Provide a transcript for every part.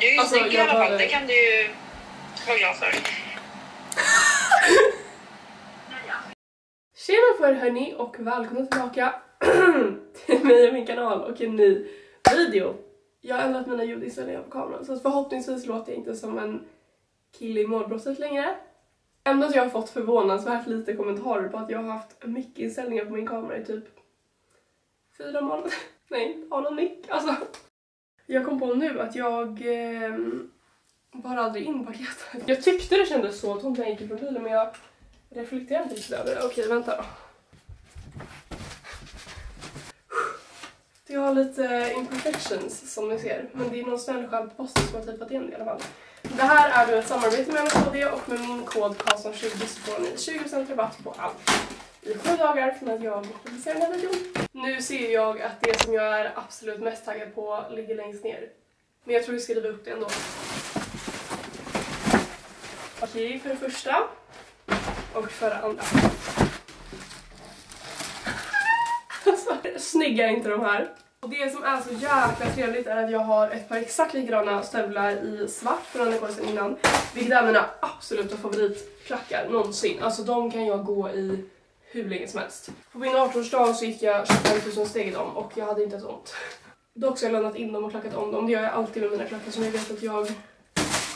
Du är ju Alltså, snygg i alla fall, det kan du ju vara glad för. Tjena på er hörni och välkomna tillbaka till mig och min kanal och en ny video. Jag har ändrat mina ljudinställningar på kameran så förhoppningsvis låter jag inte som en kille i målbrottet längre. Ändå att jag har fått förvånansvärt lite kommentarer på att jag har haft mic-inställningar på min kamera i typ fyra månader. Nej, har någon mick? Alltså. Jag kom på nu att jag eh, bar aldrig in paketet. Jag tyckte det kändes så tomt när jag gick ifrån bilen men jag reflekterar inte riktigt över det. Okej, vänta då. Jag har lite imperfections som ni ser, men det är någon snäll själv på posten som har tejpat igen det i alla fall. Det här är då ett samarbete med MKD och med min kod Karlsson20 så får ni 20% rabatt på allt i sju dagar från att jag publicerar den här videon. Nu ser jag att det som jag är absolut mest taggad på ligger längst ner. Men jag tror vi ska riva upp det ändå. Okej, för det första och för det andra. Alltså, snygga är inte de här. Och det som är så jäkla trevligt är att jag har ett par exakt likadana stövlar i svart från den kursen innan. Vilket är mina absoluta favoritklackar någonsin. Alltså de kan jag gå i hur länge som helst. På min 18-årsdag så gick jag 25 000 steg i dem och jag hade inte ens ont. Dock så har jag lämnat in dem och klackat om dem. Det gör jag alltid med mina klackar som jag vet att jag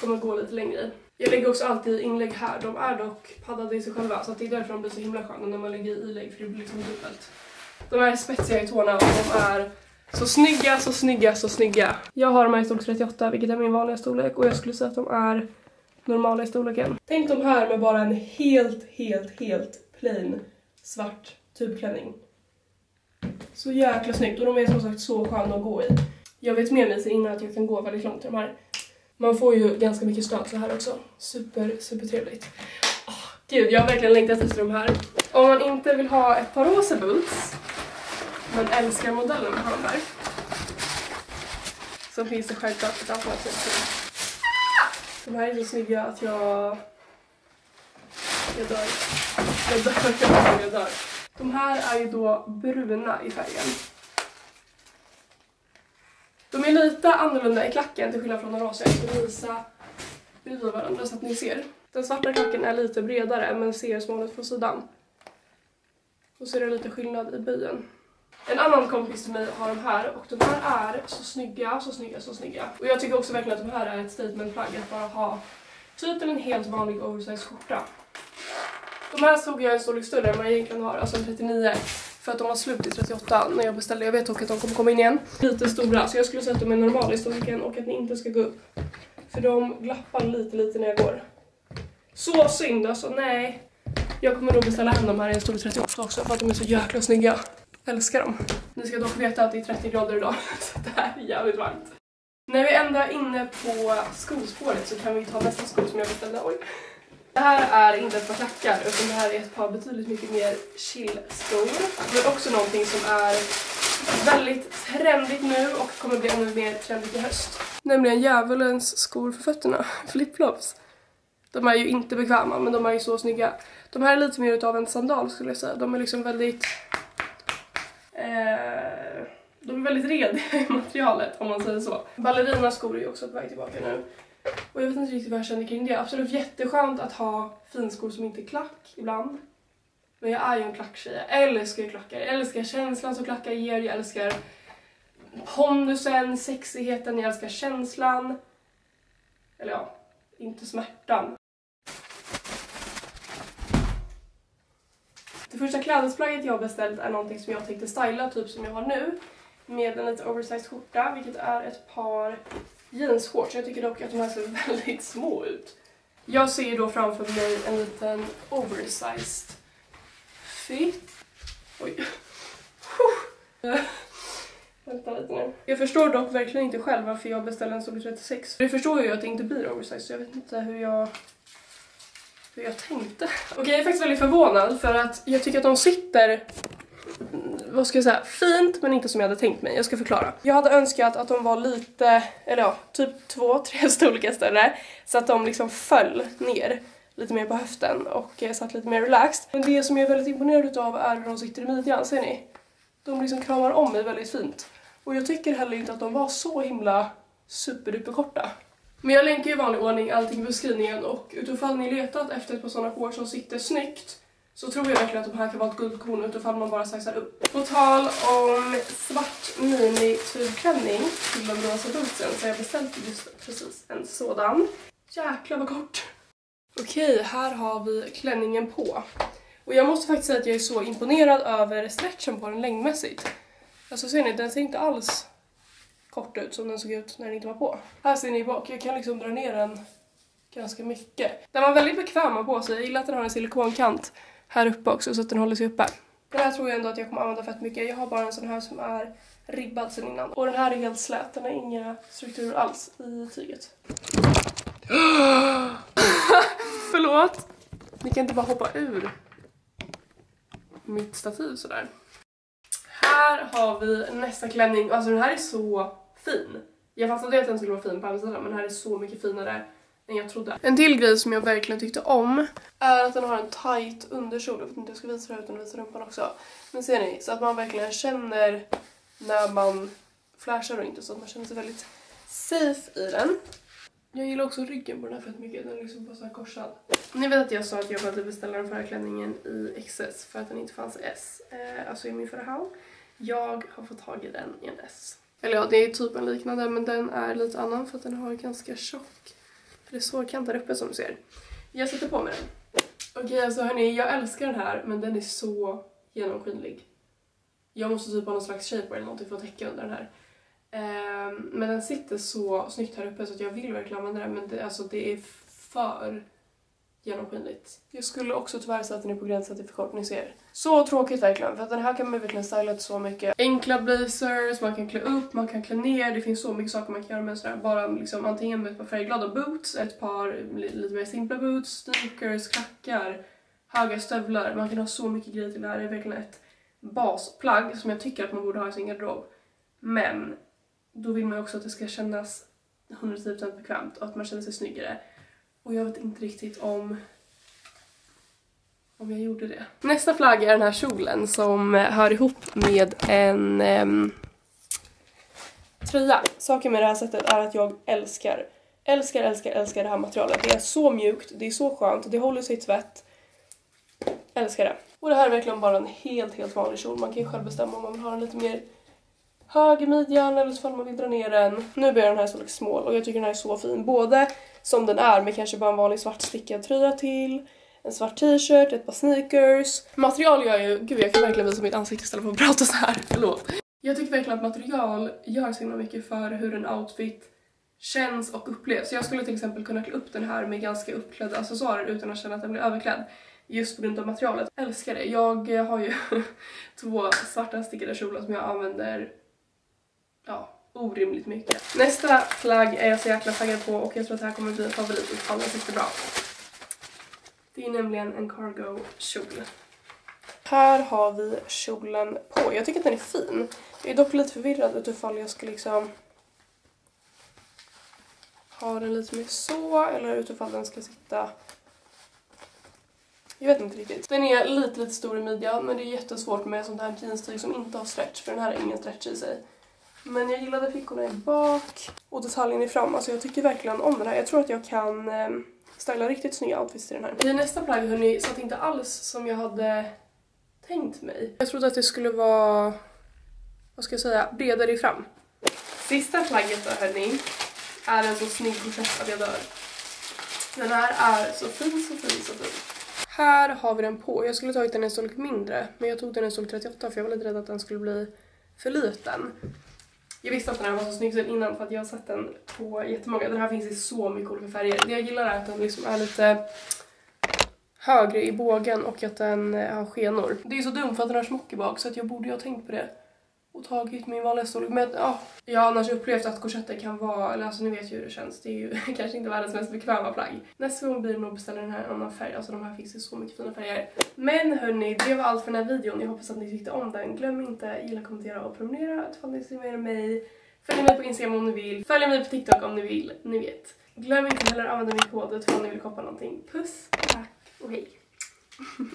kommer gå lite längre i. Jag lägger också alltid inlägg här. De är dock paddade i sig själva så att det är därför de blir så himla sköna när man lägger i ilägg för det blir liksom dubbelt. De är spetsiga i tårna och de är så snygga, så snygga, så snygga. Jag har de här i storlek 38 vilket är min vanliga storlek och jag skulle säga att de är normala i storleken. Tänk de här med bara en helt, helt, helt plain svart tubklänning. Så jäkla snyggt och de är som sagt så sköna att gå i. Jag vet med mig sen innan att jag kan gå väldigt långt i de här. Man får ju ganska mycket stöd så här också. Super, super trevligt. Oh, gud, jag har verkligen längtat efter de här. Om man inte vill ha ett par rosa boots, men älskar modellen med de här, så finns det självklart ett alternativ till. De här är så snygga att jag... Jag dör. Jag dör, jag dör, jag dör. De här är ju då bruna i färgen. De är lite annorlunda i klacken till skillnad från de rosa. Jag ska visa bredvid varandra så att ni ser. Den svarta klacken är lite bredare men ser smal ut från sidan. Och så är det lite skillnad i böjen. En annan kompis till mig har de här och de här är så snygga, så snygga, så snygga. Och jag tycker också verkligen att de här är ett statementplagg att bara ha typ en helt vanlig oversized skjorta. De här såg jag en storlek större än vad jag egentligen har, alltså en 39. För att de var slut i 38 när jag beställde. Jag vet dock att de kommer komma in igen. Lite stora, så jag skulle säga att de är normala i storleken och att ni inte ska gå upp. För de glappar lite, lite när jag går. Så synd alltså, nej. Jag kommer nog beställa hem de här i en storlek 38 också för att de är så jäkla snygga. Älskar dem. Ni ska dock veta att det är 30 grader idag, så det här är jävligt varmt. När vi ändå är inne på skospåret så kan vi ta nästa sko som jag beställde. Oj. Det här är inte ett par klackar utan det här är ett par betydligt mycket mer chill-skor. Men också någonting som är väldigt trendigt nu och kommer bli ännu mer trendigt i höst. Nämligen djävulens skor för fötterna, flipflops. De är ju inte bekväma men de är ju så snygga. De här är lite mer utav en sandal skulle jag säga. De är liksom väldigt... Eh, de är väldigt rediga i materialet om man säger så. Ballerinaskor är ju också på väg tillbaka nu. Och jag vet inte riktigt vad jag känner kring det. Absolut jätteskönt att ha finskor som inte är klack ibland. Men jag är ju en klacktjej. Jag älskar ju klackar. Jag älskar känslan som klackar ger. Jag älskar pondusen, sexigheten. Jag älskar känslan. Eller ja, inte smärtan. Det första klädesplagget jag har beställt är någonting som jag tänkte styla, typ som jag har nu. Med en lite oversized skjorta, vilket är ett par jeansshorts. Jag tycker dock att de här ser väldigt små ut. Jag ser då framför mig en liten oversized fit. Oj. Vänta lite nu. Jag förstår dock verkligen inte själv varför jag beställde en storlek 36. Det förstår ju att det inte blir oversized så jag vet inte hur jag hur jag tänkte. Okej, jag är faktiskt väldigt förvånad för att jag tycker att de sitter vad ska jag säga, fint men inte som jag hade tänkt mig. Jag ska förklara. Jag hade önskat att de var lite, eller ja, typ två, tre storlekar större. Så att de liksom föll ner lite mer på höften och eh, satt lite mer relaxed. Men det som jag är väldigt imponerad utav är hur de sitter i midjan, ser ni? De liksom kramar om mig väldigt fint. Och jag tycker heller inte att de var så himla superduper korta. Men jag länkar i vanlig ordning allting i beskrivningen och utifall ni letat efter ett par sådana shorts som sitter snyggt så tror jag verkligen att de här kan vara ett guldkorn utifall man bara saxar upp. På tal om svart mini tubklänning till de rosa bootsen så har jag beställt just precis en sådan. Jäklar vad kort! Okej, här har vi klänningen på. Och jag måste faktiskt säga att jag är så imponerad över stretchen på den längdmässigt. Alltså ser ni, den ser inte alls kort ut som den såg ut när den inte var på. Här ser ni bak, jag kan liksom dra ner den ganska mycket. Den var väldigt bekväm att på sig, jag gillar att den har en silikonkant här uppe också så att den håller sig uppe. Den här tror jag ändå att jag kommer använda fett mycket. Jag har bara en sån här som är ribbad sen innan. Och den här är helt slät, den har inga strukturer alls i tyget. Förlåt! Ni kan inte bara hoppa ur mitt stativ sådär. Här har vi nästa klänning. Alltså den här är så fin. Jag fattade att den skulle vara fin på hemsidan men den här är så mycket finare än jag trodde. En till grej som jag verkligen tyckte om är att den har en tight underkjol. Jag vet inte jag ska visa det här utan att visa rumpan också. Men ser ni? Så att man verkligen känner när man flashar och inte så att man känner sig väldigt safe i den. Jag gillar också ryggen på den här fett mycket, den är liksom bara så här korsad. Ni vet att jag sa att jag behövde beställa den förra klänningen i XS för att den inte fanns i S, eh, alltså i min förra haul. Jag har fått tag i den i en S. Eller ja, det är typ en liknande men den är lite annan för att den har ganska tjock. För det är sårkant där uppe som du ser. Jag sätter på mig den. Okej alltså hörni, jag älskar den här men den är så genomskinlig. Jag måste typ ha någon slags shaper eller någonting för att täcka under den här. Um, men den sitter så snyggt här uppe så att jag vill verkligen använda den men det, alltså, det är för genomskinligt. Jag skulle också tyvärr säga att den är på gränsen till för kort, ni ser. Så tråkigt verkligen, för att den här kan man verkligen styla till så mycket. Enkla blazers, man kan klä upp, man kan klä ner, det finns så mycket saker man kan göra med sådär. Bara liksom antingen med ett par färgglada boots, ett par lite mer simpla boots, sneakers, klackar, höga stövlar. Man kan ha så mycket grejer till det här. Det är verkligen ett basplagg som jag tycker att man borde ha i sin garderob. Men då vill man också att det ska kännas 110% bekvämt och att man känner sig snyggare. Och jag vet inte riktigt om om jag gjorde det. Nästa flagga är den här kjolen som eh, hör ihop med en um, tröja. Saken med det här sättet är att jag älskar, älskar, älskar, älskar det här materialet. Det är så mjukt, det är så skönt, det håller sig i tvätt. Älskar det. Och det här är verkligen bara en helt, helt vanlig kjol. Man kan ju själv bestämma om man vill ha den lite mer hög i midjan eller så man vill dra ner den. Nu börjar den här storlek small och jag tycker den här är så fin. Både som den är med kanske bara en vanlig svart stickad tröja till, en svart t-shirt, ett par sneakers. Material gör ju, gud jag kan verkligen visa mitt ansikte istället för att prata så här, förlåt. Jag tycker verkligen att material gör så himla mycket för hur en outfit känns och upplevs. Jag skulle till exempel kunna klä upp den här med ganska uppklädda accessoarer utan att känna att den blir överklädd. Just på grund av materialet. Älskar det. Jag har ju två svarta stickade kjolar som jag använder ja, orimligt mycket. Nästa plagg är jag så jäkla taggad på och jag tror att det här kommer bli en favorit ifall den sitter bra. Det är nämligen en cargo kjol. Här har vi kjolen på. Jag tycker att den är fin. Jag är dock lite förvirrad utifall jag ska liksom ha den lite mer så eller utifall den ska sitta jag vet inte riktigt. Den är lite lite stor i midjan men det är jättesvårt med sånt här jeanstyg som inte har stretch för den här har ingen stretch i sig. Men jag gillade fickorna i bak och detaljen i fram. Alltså jag tycker verkligen om den här. Jag tror att jag kan eh, styla riktigt snygga outfits i den här. I nästa plagg hörni satt inte alls som jag hade tänkt mig. Jag trodde att det skulle vara, vad ska jag säga, bredare i fram. Sista plagget då hörni är en så snygg korsett att jag dör. Den här är så fin, så fin, så fin. Här har vi den på. Jag skulle tagit den en storlek mindre men jag tog den en storlek 38 för jag var lite rädd att den skulle bli för liten. Jag visste att den här var så snygg sen innan för att jag har sett den på jättemånga. Den här finns i så mycket olika färger. Det jag gillar är att den liksom är lite högre i bågen och att den eh, har skenor. Det är så dumt för att den har smock i bak så att jag borde ju ha tänkt på det och tagit min vanliga storlek. Men ja, jag har annars upplevt att korsetter kan vara, eller alltså ni vet ju hur det känns. Det är ju kanske inte världens mest bekväma plagg. Nästa gång blir det nog att beställa den här i en annan färg. Alltså de här finns i så mycket fina färger. Men hörni, det var allt för den här videon. Jag hoppas att ni tyckte om den. Glöm inte gilla, kommentera och prenumerera ifall ni ser mer av mig. Följ mig på Instagram om ni vill. Följ mig på TikTok om ni vill. Ni vet. Glöm inte heller att använda min kod ifall ni vill shoppa någonting. Puss, tack och hej.